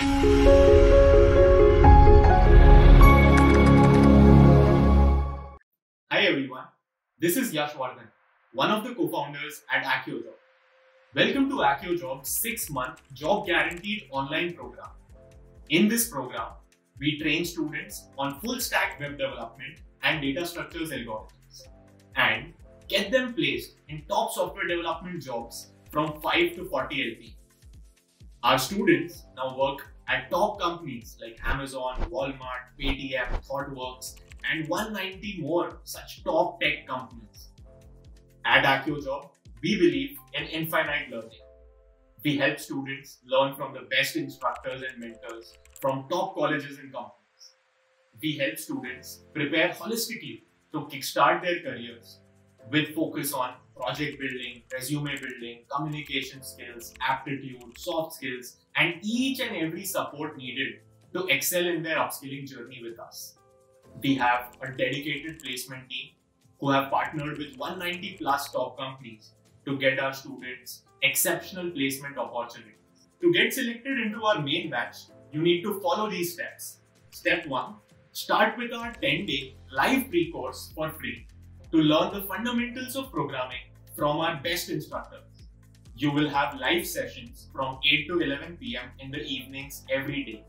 Hi everyone, this is Yashvardhan, one of the co-founders at AccioJob. Welcome to AccioJob's six-month job guaranteed online program. In this program, we train students on full stack web development and data structures algorithms and get them placed in top software development jobs from 5 to 40 LP. Our students now work at top companies like Amazon, Walmart, Paytm, ThoughtWorks, and 190 more such top tech companies. At AccioJob, we believe in infinite learning. We help students learn from the best instructors and mentors from top colleges and companies. We help students prepare holistically to kickstart their careers with focus on project building, resume building, communication skills, aptitude, soft skills, and each and every support needed to excel in their upskilling journey with us. We have a dedicated placement team who have partnered with 190 plus top companies to get our students exceptional placement opportunities. To get selected into our main batch, you need to follow these steps. Step 1 Start with our 10 day live pre course for free to learn the fundamentals of programming from our best instructors. You will have live sessions from 8 to 11 pm in the evenings every day.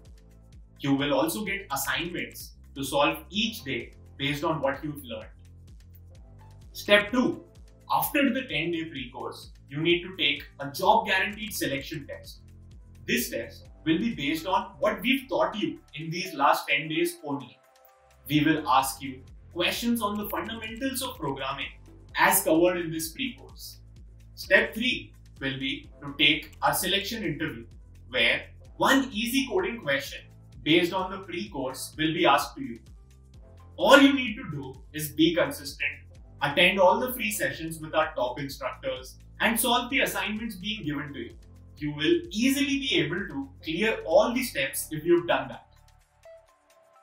You will also get assignments to solve each day based on what you've learned. Step 2 After the 10 day pre course, you need to take a job guaranteed selection test. This test will be based on what we've taught you in these last 10 days only. We will ask you questions on the fundamentals of programming as covered in this pre-course. Step 3 will be to take a selection interview where one easy coding question based on the pre-course will be asked to you. All you need to do is be consistent, attend all the free sessions with our top instructors and solve the assignments being given to you. You will easily be able to clear all the steps if you've done that.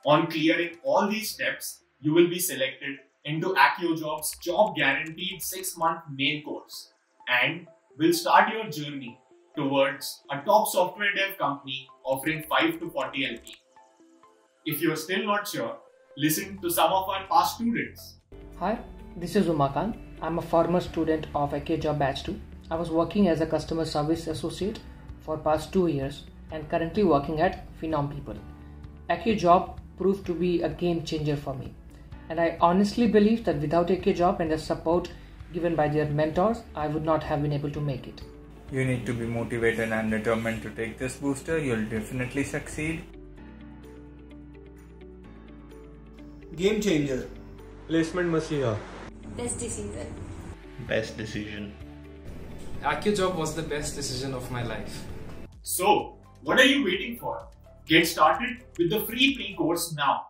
On clearing all these steps, you will be selected into AccioJob's job guaranteed 6 month main course and will start your journey towards a top software dev company offering 5 to 40 LP. If you are still not sure, listen to some of our past students. Hi, this is Umakant. I'm a former student of AccioJob Batch 2. I was working as a customer service associate for past 2 years and currently working at Phenom People. AccioJob proved to be a game changer for me and I honestly believe that without AccioJob and the support given by their mentors, I would not have been able to make it. You need to be motivated and determined to take this booster. You'll definitely succeed. Game changer. Placement Masiha. Best decision. Best decision. AccioJob was the best decision of my life. So, what are you waiting for? Get started with the free pre-course now.